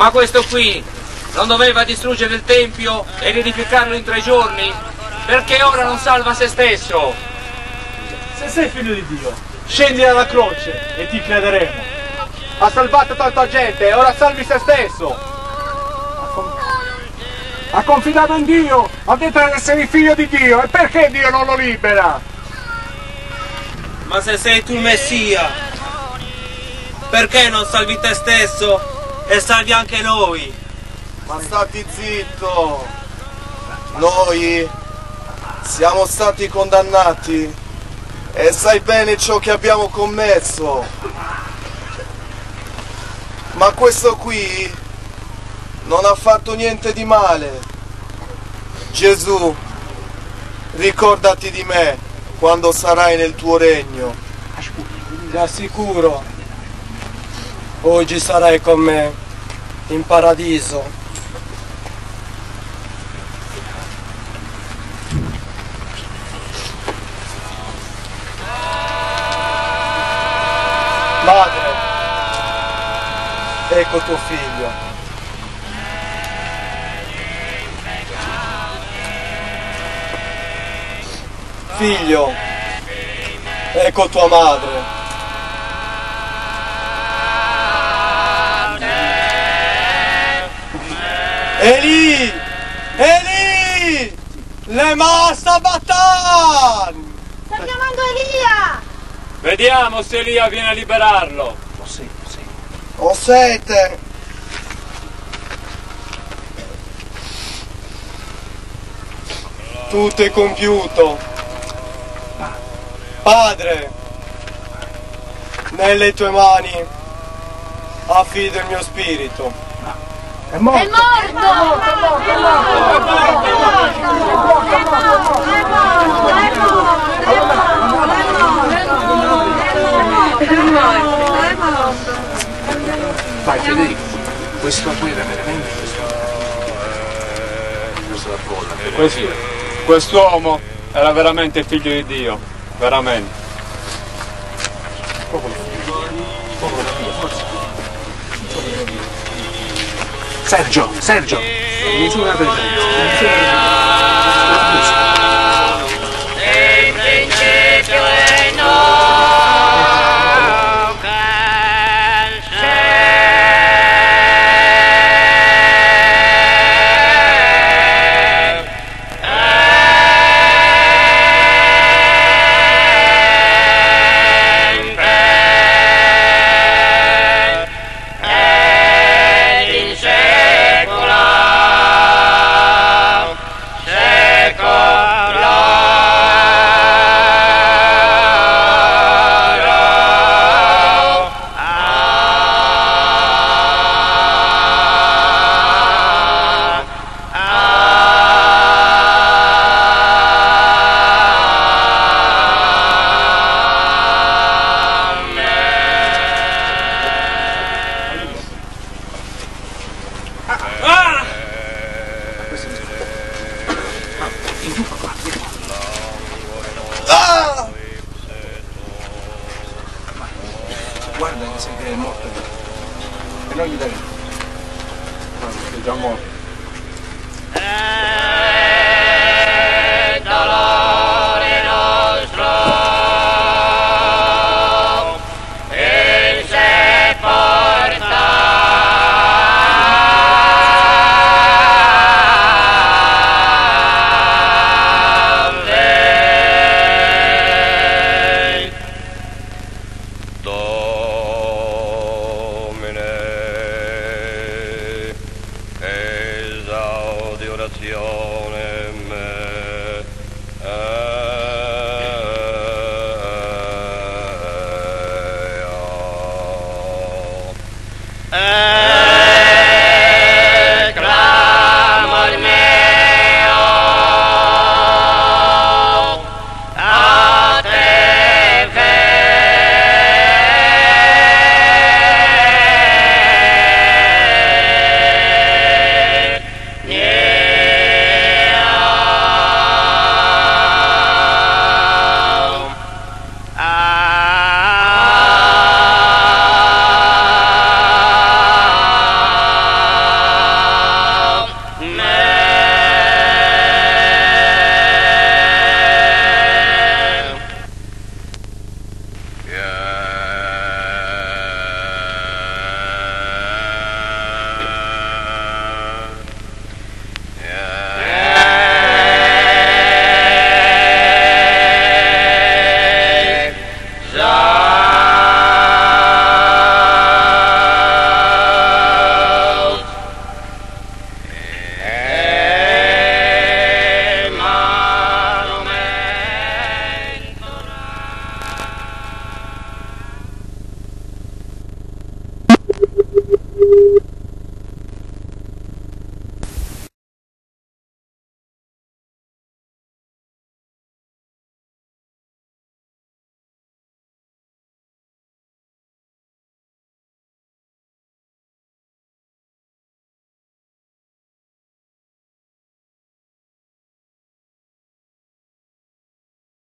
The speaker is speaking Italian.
Ma questo qui non doveva distruggere il Tempio e riedificarlo in tre giorni? Perché ora non salva se stesso? Se sei figlio di Dio, scendi dalla croce e ti crederemo. Ha salvato tanta gente e ora salvi se stesso. Ha confidato in Dio, ha detto di essere figlio di Dio e perché Dio non lo libera? Ma se sei tu il Messia, perché non salvi te stesso e salvi anche noi. Ma stati zitto! Noi siamo stati condannati e sai bene ciò che abbiamo commesso. Ma questo qui non ha fatto niente di male. Gesù, ricordati di me quando sarai nel tuo regno. Ti assicuro Oggi sarai con me in paradiso. Madre, ecco tuo figlio. Figlio, ecco tua madre. Eli! Eli! Le massa battan! Sta chiamando Elia! Vediamo se Elia viene a liberarlo. Ho sete, ho sete. Tutto è compiuto. Padre, nelle tue mani affido il mio spirito. È morto! È morto! È morto! È morto! Vai Federico, questo qui era veramente questo quest'uomo era veramente figlio di Dio, veramente. Sergio, Sergio, non sono una guarda che sei che è morto. E non gli dai. No, sei